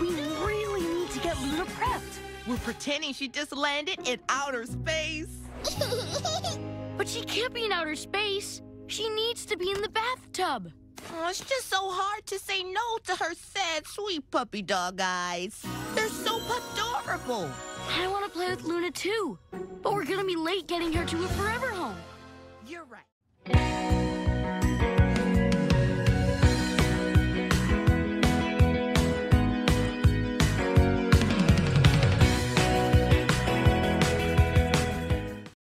We really need to get Luna prepped. We're pretending she just landed in outer space. but she can't be in outer space. She needs to be in the bathtub. Oh, it's just so hard to say no to her sad, sweet puppy dog eyes. They're so adorable. I want to play with Luna too, but we're going to be late getting her to a forever home. You're right.